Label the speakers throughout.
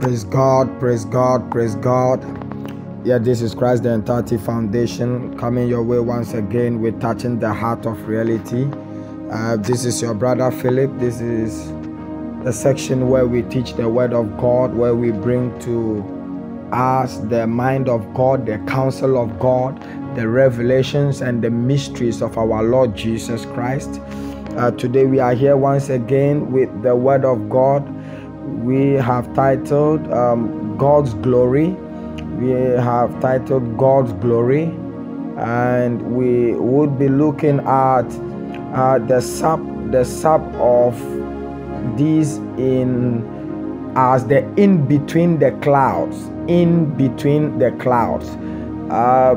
Speaker 1: Praise God, praise God, praise God. Yeah, this is Christ the Entirety Foundation coming your way once again with touching the heart of reality. Uh, this is your brother Philip. This is the section where we teach the Word of God, where we bring to us the mind of God, the counsel of God, the revelations and the mysteries of our Lord Jesus Christ. Uh, today we are here once again with the Word of God. We have titled um, God's Glory. We have titled God's Glory, and we would be looking at uh, the sub the sub of these in as the in between the clouds in between the clouds. Uh,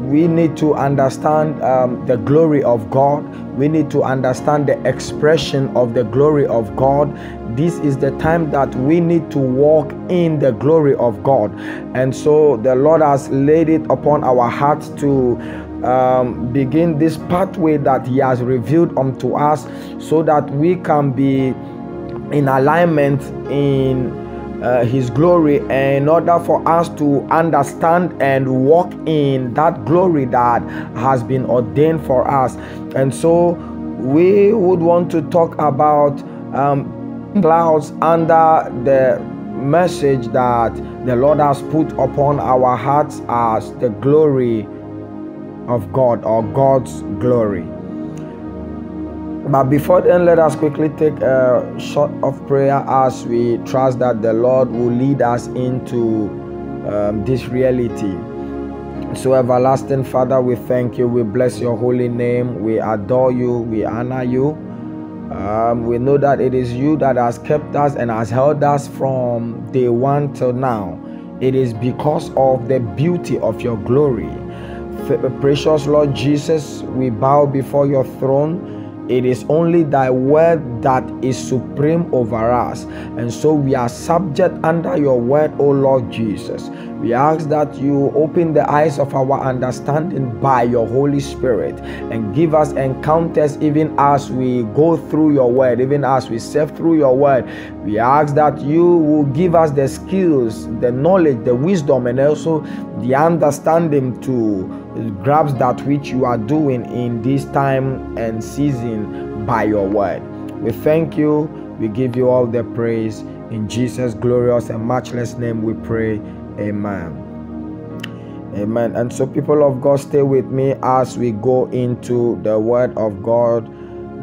Speaker 1: we need to understand um, the glory of god. We need to understand the expression of the glory of god this is the time that we need to walk in the glory of god. And so the lord has laid it upon our hearts to um, begin this pathway that he has revealed unto us so that we can be in alignment in uh, his glory in order for us to understand and walk in that glory that has been ordained for us. And so we would want to talk about um, clouds under the message that the lord has put upon our hearts as the glory of god or god's glory but before then, let us quickly take a short of prayer as we trust that the Lord will lead us into um, this reality. So, everlasting Father, we thank you. We bless your holy name. We adore you. We honor you. Um, we know that it is you that has kept us and has held us from day one till now. It is because of the beauty of your glory. Precious Lord Jesus, we bow before your throne. It is only thy word that is supreme over us. And so we are subject under your word, O Lord Jesus. We ask that you open the eyes of our understanding by your Holy Spirit and give us encounters even as we go through your word, even as we serve through your word. We ask that you will give us the skills, the knowledge, the wisdom, and also the understanding to grasp that which you are doing in this time and season by your word. We thank you. We give you all the praise. In Jesus' glorious and matchless name we pray. Amen. Amen. And so, people of God, stay with me as we go into the word of God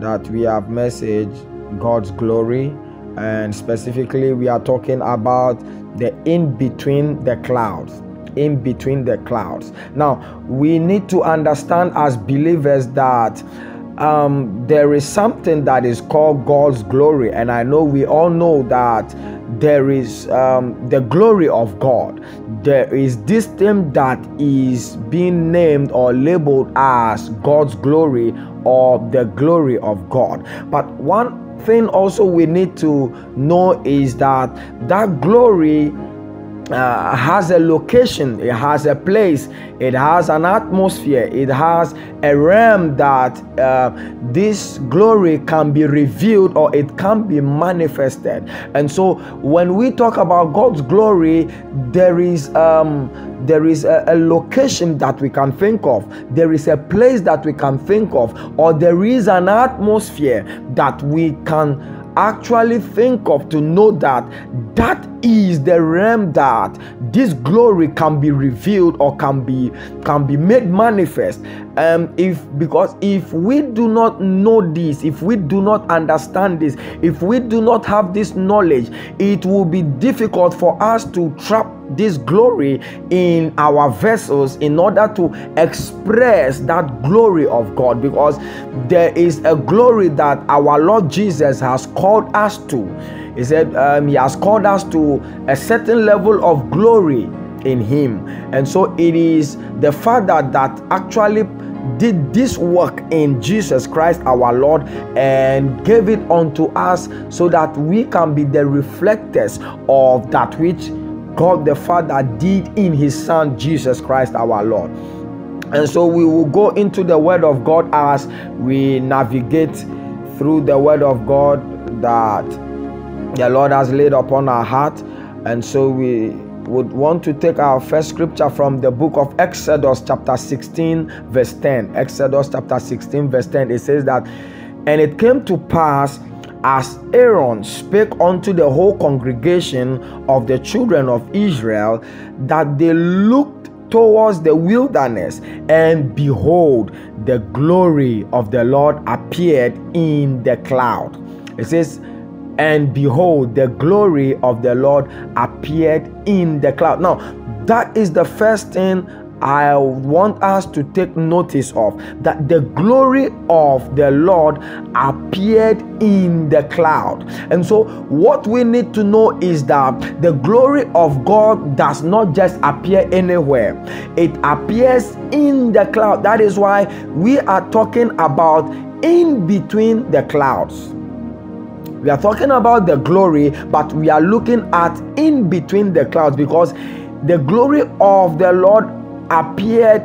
Speaker 1: that we have messaged God's glory. And specifically, we are talking about the in between the clouds in between the clouds. Now, we need to understand as believers that um, there is something that is called God's glory, and I know we all know that there is um, the glory of God. There is this thing that is being named or labeled as God's glory or the glory of God. But one thing also we need to know is that that glory uh, has a location, it has a place, it has an atmosphere, it has a realm that uh, this glory can be revealed or it can be manifested. And so, when we talk about God's glory, there is um, there is a, a location that we can think of, there is a place that we can think of, or there is an atmosphere that we can actually think of to know that that is the realm that this glory can be revealed or can be can be made manifest. Um if because if we do not know this if we do not understand this if we do not have this knowledge it will be difficult for us to trap this glory in our vessels in order to express that glory of God because there is a glory that our Lord Jesus has called us to. He said um, He has called us to a certain level of glory in Him, and so it is the Father that actually did this work in Jesus Christ our Lord and gave it unto us so that we can be the reflectors of that which God the Father did in His Son Jesus Christ our Lord. And so we will go into the Word of God as we navigate through the Word of God that the Lord has laid upon our heart. And so we would want to take our first scripture from the book of Exodus, chapter 16, verse 10. Exodus, chapter 16, verse 10. It says that, And it came to pass as Aaron spake unto the whole congregation of the children of Israel, that they looked towards the wilderness, and behold, the glory of the Lord appeared in the cloud. It says, and behold, the glory of the Lord appeared in the cloud. Now, that is the first thing I want us to take notice of that the glory of the Lord appeared in the cloud. And so, what we need to know is that the glory of God does not just appear anywhere, it appears in the cloud. That is why we are talking about in between the clouds. We are talking about the glory, but we are looking at in between the clouds because the glory of the Lord appeared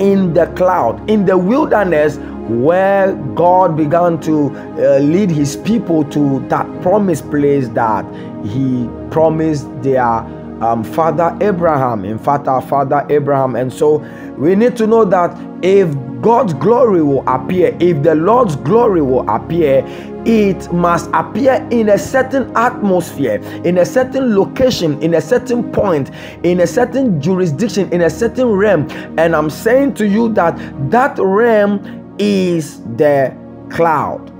Speaker 1: in the cloud, in the wilderness, where God began to uh, lead his people to that promised place that he promised their um, father Abraham. In fact, our father Abraham. And so we need to know that if God's glory will appear, if the Lord's glory will appear, it must appear in a certain atmosphere, in a certain location, in a certain point, in a certain jurisdiction, in a certain realm. And I'm saying to you that that realm is the cloud.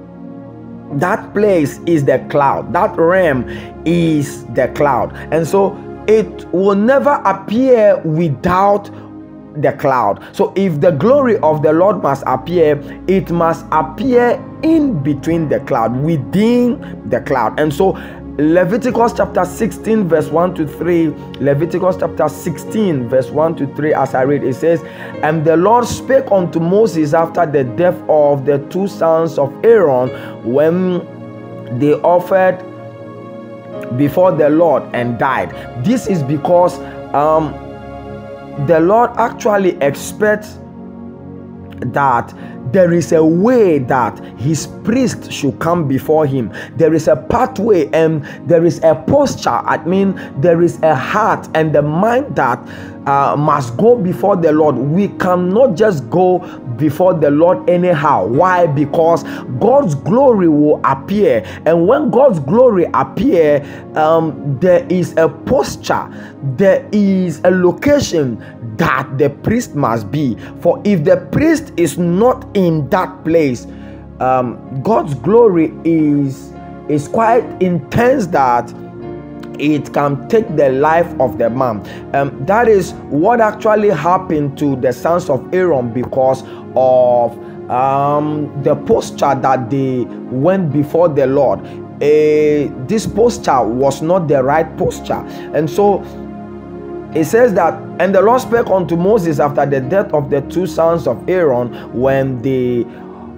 Speaker 1: That place is the cloud. That realm is the cloud. And so it will never appear without the cloud. So if the glory of the Lord must appear, it must appear in between the cloud, within the cloud. And so Leviticus chapter 16, verse 1 to 3. Leviticus chapter 16, verse 1 to 3, as I read, it says, And the Lord spake unto Moses after the death of the two sons of Aaron when they offered before the Lord and died. This is because um, the Lord actually expects that there is a way that his priest should come before him. There is a pathway and there is a posture. I mean, there is a heart and the mind that uh, must go before the Lord. We cannot just go before the Lord anyhow. Why? Because God's glory will appear, and when God's glory appear, um, there is a posture, there is a location that the priest must be. For if the priest is not in that place, um, God's glory is is quite intense that it can take the life of the man. Um, that is what actually happened to the sons of Aaron because of um, the posture that they went before the Lord. Uh, this posture was not the right posture, and so it says that, and the Lord spake unto Moses after the death of the two sons of Aaron when they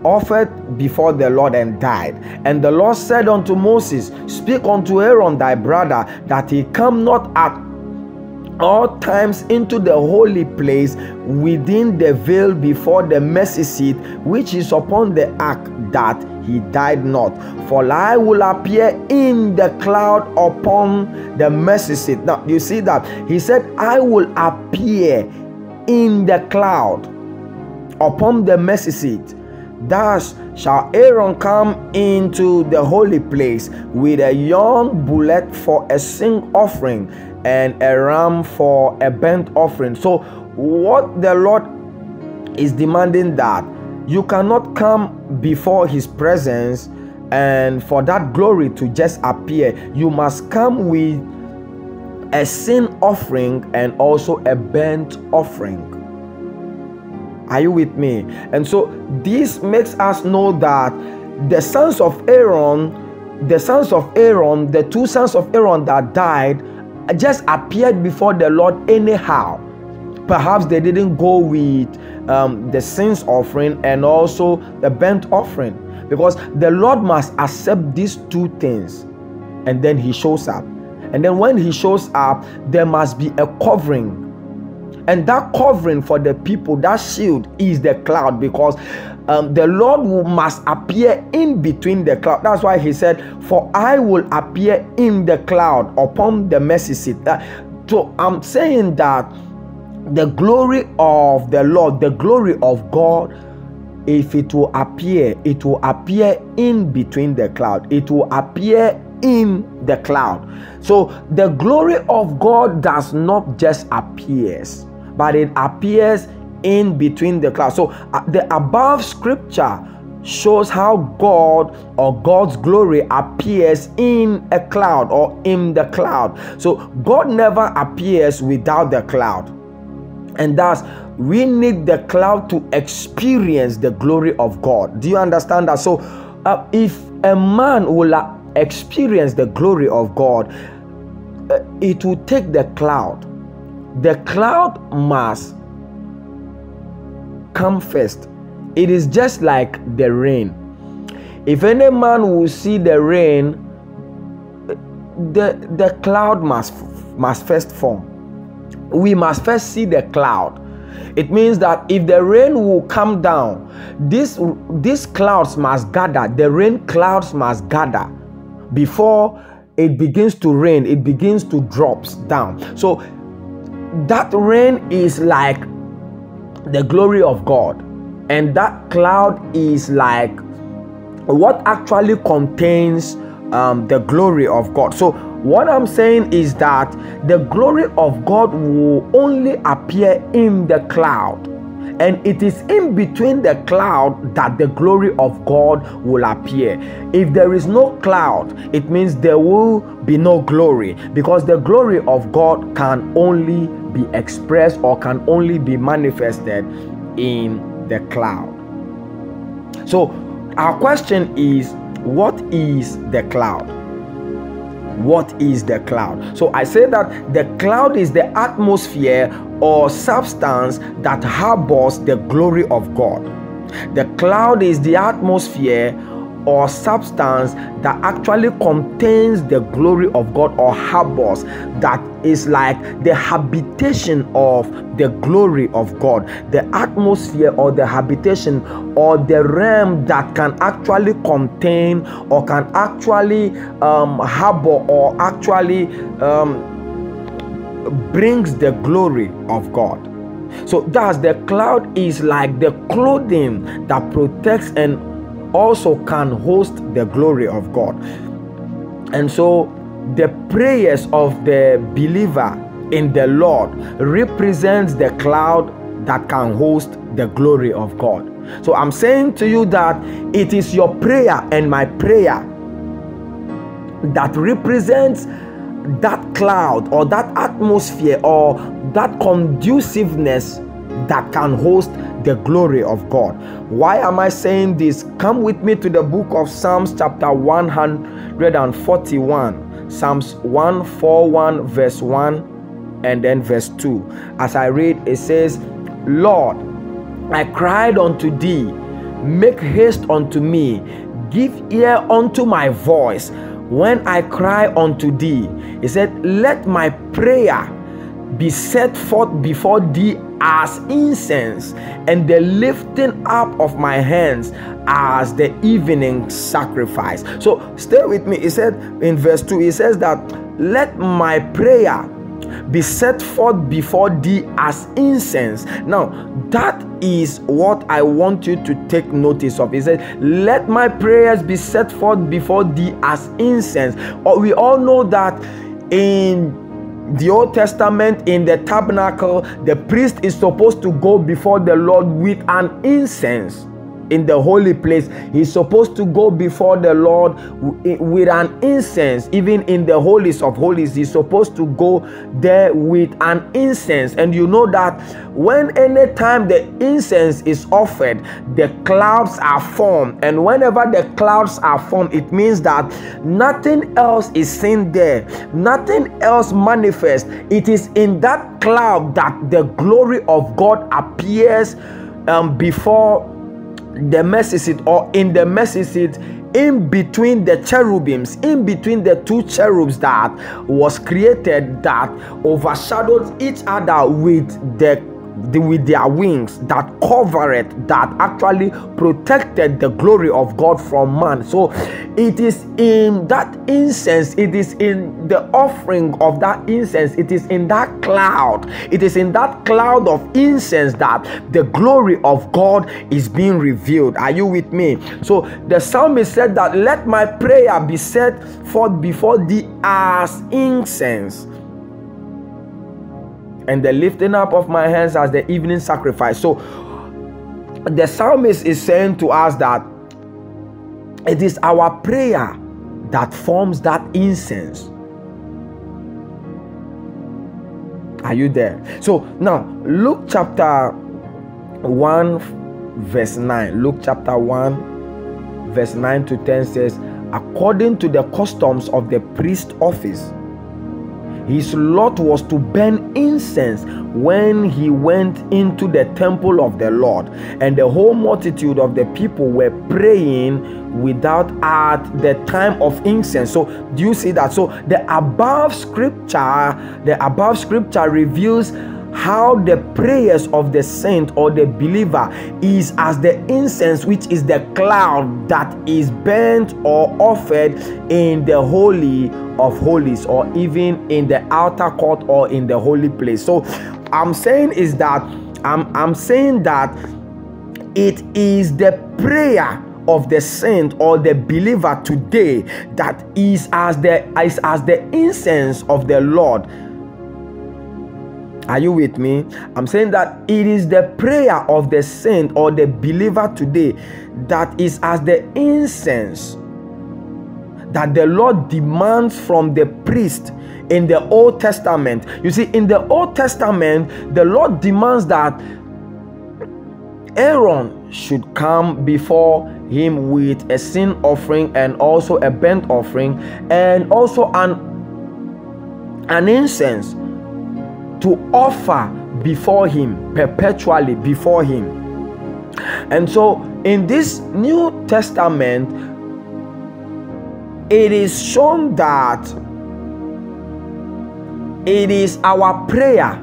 Speaker 1: offered before the Lord and died. And the Lord said unto Moses, Speak unto Aaron thy brother, that he come not at all times into the holy place within the veil before the mercy seat which is upon the ark that he died not. For i will appear in the cloud upon the mercy seat. Now you see that? He said i will appear in the cloud upon the mercy seat Thus shall Aaron come into the holy place with a young bullock for a sin offering and a ram for a burnt offering. So, what the Lord is demanding that you cannot come before his presence and for that glory to just appear, you must come with a sin offering and also a burnt offering. Are you with me? And so this makes us know that the sons of Aaron, the sons of Aaron, the two sons of Aaron that died, just appeared before the Lord anyhow. Perhaps they didn't go with um, the sins offering and also the burnt offering because the Lord must accept these two things and then He shows up. And then when He shows up, there must be a covering and that covering for the people, that shield is the cloud because um, the Lord will, must appear in between the cloud. That's why he said, For I will appear in the cloud upon the mercy seat. Uh, so I'm saying that the glory of the Lord, the glory of God, if it will appear, it will appear in between the cloud. It will appear in the cloud. So the glory of God does not just appears, but it appears in between the clouds. So uh, the above scripture shows how God or God's glory appears in a cloud or in the cloud. So God never appears without the cloud. And thus, we need the cloud to experience the glory of God. Do you understand that? So, uh, if a man will uh, experience the glory of God, uh, it will take the cloud. The cloud must come first. It is just like the rain. If any man will see the rain, the, the cloud must, must first form. We must first see the cloud. It means that if the rain will come down, this, these clouds must gather, the rain clouds must gather before it begins to rain, it begins to drops down. So that rain is like the glory of God. And that cloud is like what actually contains um, the glory of God. So, what I'm saying is that the glory of God will only appear in the cloud. And it is in between the cloud that the glory of God will appear. If there is no cloud, it means there will be no glory because the glory of God can only be expressed or can only be manifested in the cloud. So, our question is what is the cloud? What is the cloud? So, I say that the cloud is the atmosphere or substance that harbors the glory of God. The cloud is the atmosphere or substance that actually contains the glory of God or harbors that is like the habitation of the glory of God, the atmosphere or the habitation or the realm that can actually contain or can actually um, harbor or actually um, brings the glory of God. So thus the cloud is like the clothing that protects and also can host the glory of God. And so the prayers of the believer in the Lord represents the cloud that can host the glory of God. So I'm saying to you that it is your prayer and my prayer that represents that cloud or that atmosphere or that conduciveness that can host the glory of God. Why am I saying this? Come with me to the book of Psalms, chapter 141. Psalms 141, verse 1 and then verse 2. As I read, it says, Lord, I cried unto thee, make haste unto me, give ear unto my voice when I cry unto thee. He said, Let my prayer be set forth before thee as incense, and the lifting up of my hands as the evening sacrifice. So stay with me. He said in verse 2, he says that let my prayer be set forth before thee as incense. Now, that is what I want you to take notice of. He said, Let my prayers be set forth before thee as incense. Or we all know that in the Old Testament in the tabernacle, the priest is supposed to go before the Lord with an incense in the holy place. He's supposed to go before the Lord with an incense, even in the holies of holies. He's supposed to go there with an incense. And you know that when any time the incense is offered, the clouds are formed. And whenever the clouds are formed, it means that nothing else is seen there, nothing else manifests. It is in that cloud that the glory of God appears um, before the mercy seat or in the mercy seat in between the cherubims in between the two cherubs that was created that overshadowed each other with the with their wings that covered that actually protected the glory of God from man. So it is in that incense, it is in the offering of that incense, it is in that cloud, it is in that cloud of incense that the glory of God is being revealed. Are you with me? So the psalmist said that let my prayer be set forth before thee as incense and the lifting up of my hands as the evening sacrifice. So the psalmist is saying to us that it is our prayer that forms that incense. Are you there? So now, Luke chapter 1, verse 9. Luke chapter 1, verse 9 to 10 says, According to the customs of the priest office, his lot was to burn incense when he went into the temple of the Lord, and the whole multitude of the people were praying without at the time of incense. So, do you see that? So, the above scripture, the above scripture reveals how the prayers of the saint or the believer is as the incense which is the cloud that is burnt or offered in the holy of holies or even in the outer court or in the holy place. So i'm saying is that i'm i'm saying that it is the prayer of the saint or the believer today that is as the is as the incense of the lord are you with me? I'm saying that it is the prayer of the saint or the believer today that is as the incense that the Lord demands from the priest in the Old Testament. You see, in the Old Testament, the Lord demands that Aaron should come before him with a sin offering and also a burnt offering and also an an incense to offer before Him, perpetually before Him. And so in this New Testament, it is shown that it is our prayer.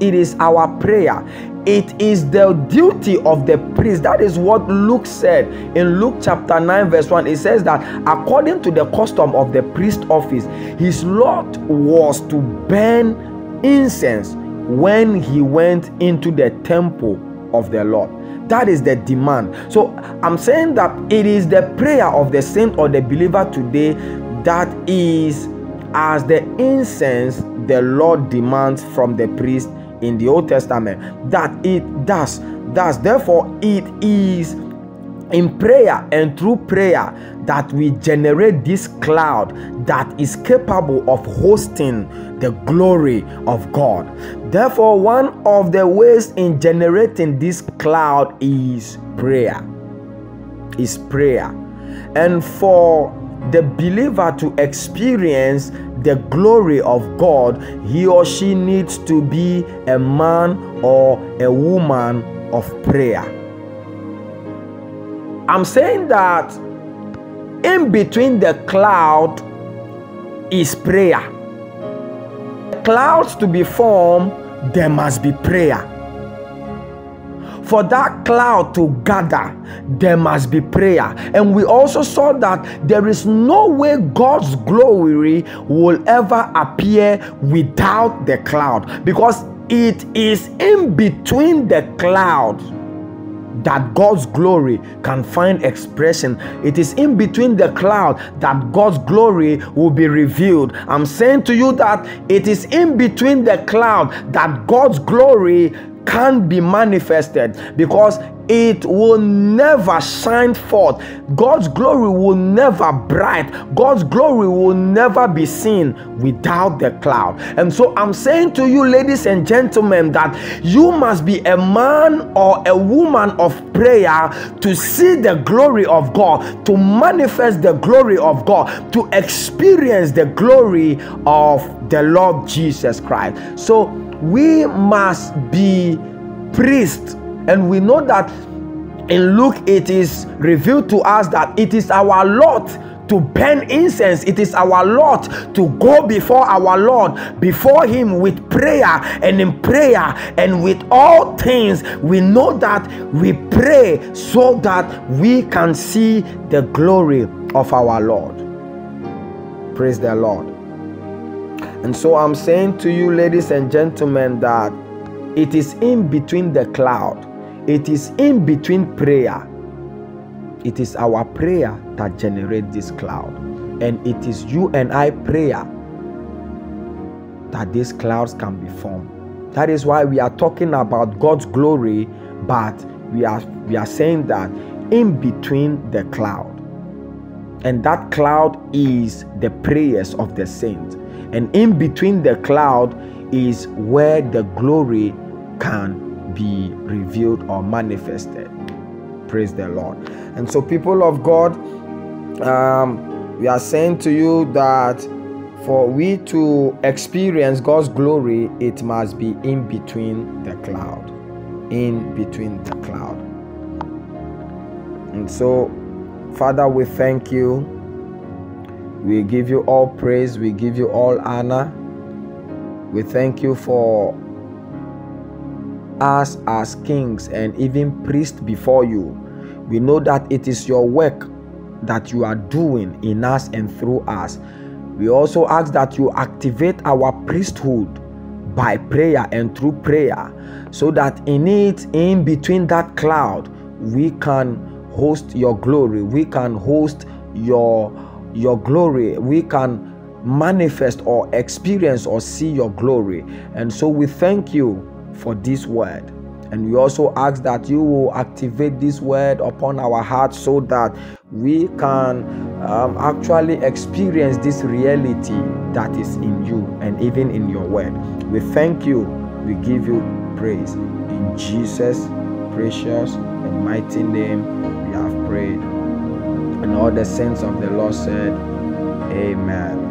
Speaker 1: It is our prayer. It is the duty of the priest. That is what Luke said in Luke chapter 9, verse 1. It says that according to the custom of the priest office, his lot was to burn incense when he went into the temple of the Lord. That is the demand. So I'm saying that it is the prayer of the saint or the believer today that is as the incense the Lord demands from the priest in the Old Testament that it does. Thus, therefore, it is in prayer and through prayer that we generate this cloud that is capable of hosting the glory of God. Therefore, one of the ways in generating this cloud is prayer. Is prayer. And for the believer to experience the glory of God, he or she needs to be a man or a woman of prayer. I'm saying that in between the cloud is prayer. Clouds to be formed, there must be prayer for that cloud to gather, there must be prayer. And we also saw that there is no way God's glory will ever appear without the cloud because it is in between the cloud that God's glory can find expression. It is in between the cloud that God's glory will be revealed. I'm saying to you that it is in between the cloud that God's glory can be manifested because it will never shine forth. God's glory will never bright. God's glory will never be seen without the cloud. And so I'm saying to you, ladies and gentlemen, that you must be a man or a woman of prayer to see the glory of God, to manifest the glory of God, to experience the glory of the Lord Jesus Christ. So we must be priests. And we know that in Luke it is revealed to us that it is our lot to burn incense. It is our lot to go before our Lord, before Him with prayer and in prayer and with all things. We know that we pray so that we can see the glory of our Lord. Praise the Lord. And so I'm saying to you, ladies and gentlemen, that it is in between the cloud, it is in between prayer. It is our prayer that generates this cloud. And it is you and I prayer that these clouds can be formed. That is why we are talking about God's glory, but we are we are saying that in between the cloud. And that cloud is the prayers of the saints. And in between the cloud is where the glory can be revealed or manifested. Praise the Lord. And so, people of God, um, we are saying to you that for we to experience God's glory, it must be in between the cloud. In between the cloud. And so, Father, we thank you. We give you all praise. We give you all honor. We thank you for us as kings and even priests before you. We know that it is your work that you are doing in us and through us. We also ask that you activate our priesthood by prayer and through prayer so that in it, in between that cloud, we can host your glory. We can host your your glory. We can manifest or experience or see your glory. And so we thank you for this word. And we also ask that you will activate this word upon our hearts so that we can um, actually experience this reality that is in you and even in your word. We thank you. We give you praise. In Jesus' precious and mighty name, we have prayed. And all the saints of the Lord said, Amen.